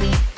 week.